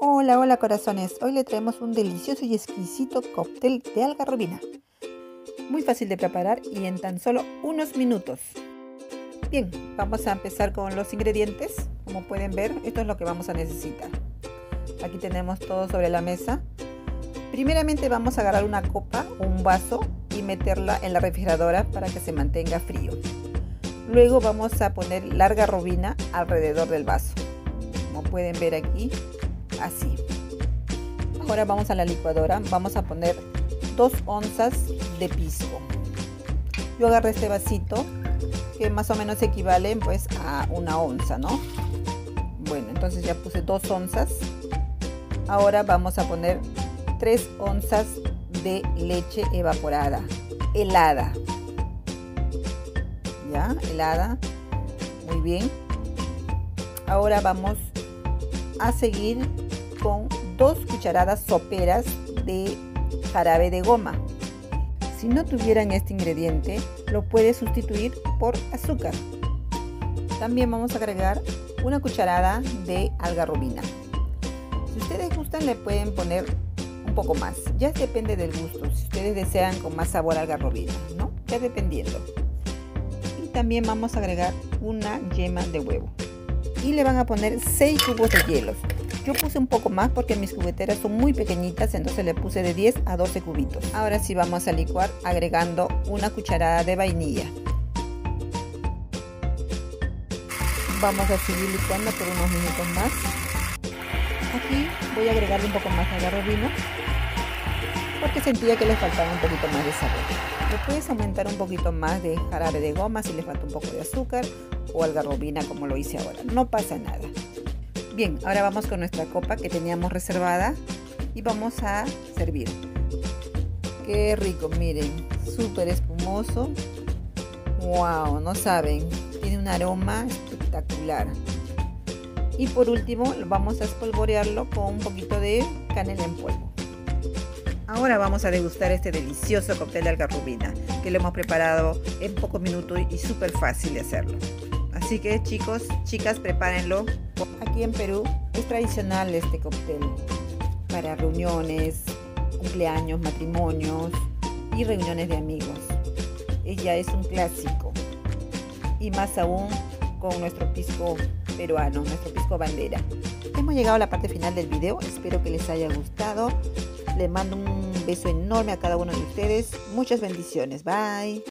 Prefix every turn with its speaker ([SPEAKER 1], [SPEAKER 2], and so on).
[SPEAKER 1] Hola, hola corazones. Hoy le traemos un delicioso y exquisito cóctel de algarrobina. Muy fácil de preparar y en tan solo unos minutos. Bien, vamos a empezar con los ingredientes. Como pueden ver, esto es lo que vamos a necesitar. Aquí tenemos todo sobre la mesa. Primeramente vamos a agarrar una copa o un vaso y meterla en la refrigeradora para que se mantenga frío. Luego vamos a poner la algarrobina alrededor del vaso. Como pueden ver aquí, así. Ahora vamos a la licuadora, vamos a poner 2 onzas de pisco. Yo agarré este vasito que más o menos equivale pues a una onza, ¿no? Bueno, entonces ya puse 2 onzas. Ahora vamos a poner 3 onzas de leche evaporada, helada. ¿Ya? Helada. Muy bien. Ahora vamos a seguir con dos cucharadas soperas de jarabe de goma. Si no tuvieran este ingrediente, lo puede sustituir por azúcar. También vamos a agregar una cucharada de algarrobina. Si ustedes gustan, le pueden poner un poco más. Ya depende del gusto. Si ustedes desean con más sabor algarrobina, ¿no? Ya dependiendo. Y también vamos a agregar una yema de huevo. Y le van a poner 6 cubos de hielo. Yo puse un poco más porque mis cubeteras son muy pequeñitas, entonces le puse de 10 a 12 cubitos. Ahora sí vamos a licuar agregando una cucharada de vainilla. Vamos a seguir licuando por unos minutos más. Aquí voy a agregarle un poco más de garrobina porque sentía que le faltaba un poquito más de sabor. Le puedes aumentar un poquito más de jarabe de goma si le falta un poco de azúcar o algarrobina como lo hice ahora. No pasa nada. Bien, ahora vamos con nuestra copa que teníamos reservada y vamos a servir. Qué rico, miren, súper espumoso. Wow, no saben, tiene un aroma espectacular. Y por último, vamos a espolvorearlo con un poquito de canela en polvo. Ahora vamos a degustar este delicioso cóctel de algarrobina que lo hemos preparado en pocos minutos y súper fácil de hacerlo. Así que chicos, chicas, prepárenlo. Aquí en Perú es tradicional este cóctel para reuniones, cumpleaños, matrimonios y reuniones de amigos. Ella es un clásico. Y más aún con nuestro pisco peruano, nuestro pisco bandera. Hemos llegado a la parte final del video. Espero que les haya gustado. Les mando un beso enorme a cada uno de ustedes. Muchas bendiciones. Bye.